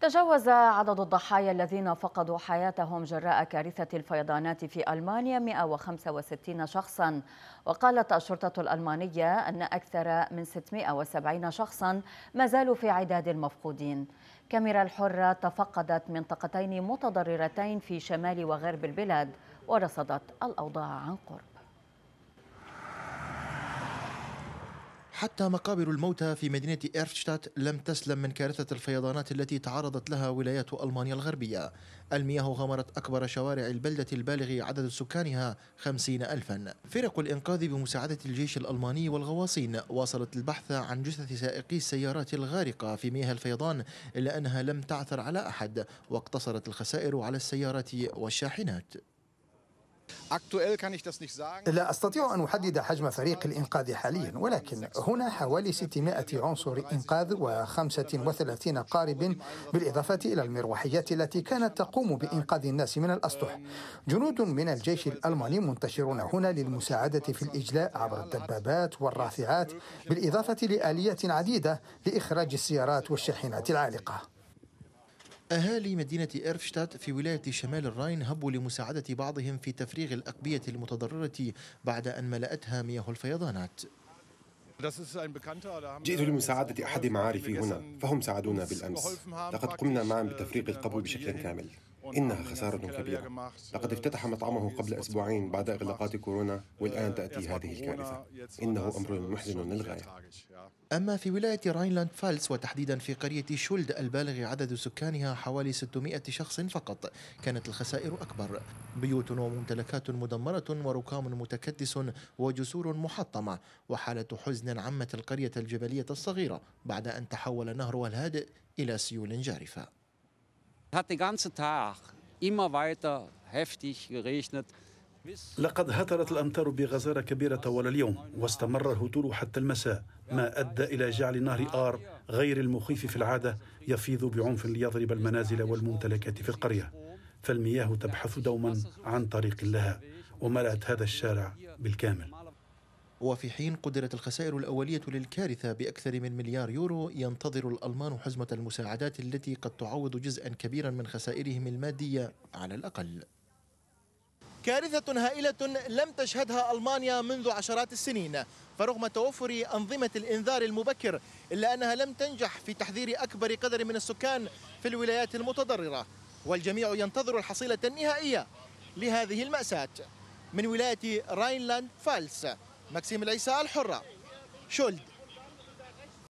تجاوز عدد الضحايا الذين فقدوا حياتهم جراء كارثة الفيضانات في ألمانيا 165 شخصا. وقالت الشرطة الألمانية أن أكثر من 670 شخصا ما زالوا في عداد المفقودين. كاميرا الحرة تفقدت منطقتين متضررتين في شمال وغرب البلاد ورصدت الأوضاع عن قرب. حتى مقابر الموتى في مدينة إيرفشتات لم تسلم من كارثة الفيضانات التي تعرضت لها ولايات ألمانيا الغربية. المياه غمرت أكبر شوارع البلدة البالغ عدد سكانها خمسين ألفا. فرق الإنقاذ بمساعدة الجيش الألماني والغواصين واصلت البحث عن جثث سائقي السيارات الغارقة في مياه الفيضان إلا أنها لم تعثر على أحد واقتصرت الخسائر على السيارات والشاحنات. لا أستطيع أن أحدد حجم فريق الإنقاذ حاليا ولكن هنا حوالي 600 عنصر إنقاذ و35 قارب بالإضافة إلى المروحيات التي كانت تقوم بإنقاذ الناس من الأسطح. جنود من الجيش الألماني منتشرون هنا للمساعدة في الإجلاء عبر الدبابات والرافعات بالإضافة لآليات عديدة لإخراج السيارات والشاحنات العالقة. أهالي مدينة إيرفشتات في ولاية شمال الراين هبوا لمساعدة بعضهم في تفريغ الأقبية المتضررة بعد أن ملأتها مياه الفيضانات. جئت لمساعدة أحد معارفي هنا فهم ساعدونا بالأمس. لقد قمنا معا بتفريغ القبو بشكل كامل. إنها خسارة كبيرة. لقد افتتح مطعمه قبل أسبوعين بعد إغلاقات كورونا والآن تأتي هذه الكارثة. إنه أمر محزن للغاية. أما في ولاية راينلاند فالس وتحديدا في قرية شولد البالغ عدد سكانها حوالي 600 شخص فقط كانت الخسائر أكبر. بيوت وممتلكات مدمرة وركام متكدس وجسور محطمة وحالة حزن عمت القرية الجبلية الصغيرة بعد أن تحول نهرها الهادئ إلى سيول جارفة. لقد هطلت الأمطار بغزارة كبيرة طوال اليوم واستمر الهطول حتى المساء ما أدى إلى جعل نهر آر غير المخيف في العادة يفيض بعنف ليضرب المنازل والممتلكات في القرية. فالمياه تبحث دوما عن طريق لها وملأت هذا الشارع بالكامل. وفي حين قدرت الخسائر الأولية للكارثة بأكثر من مليار يورو ينتظر الألمان حزمة المساعدات التي قد تعوض جزءا كبيرا من خسائرهم المادية على الأقل. كارثة هائلة لم تشهدها ألمانيا منذ عشرات السنين. فرغم توفر أنظمة الإنذار المبكر إلا أنها لم تنجح في تحذير أكبر قدر من السكان في الولايات المتضررة. والجميع ينتظر الحصيلة النهائية لهذه المأساة. من ولاية راينلاند فالس. مكسيم العيسى الحرة. شولد.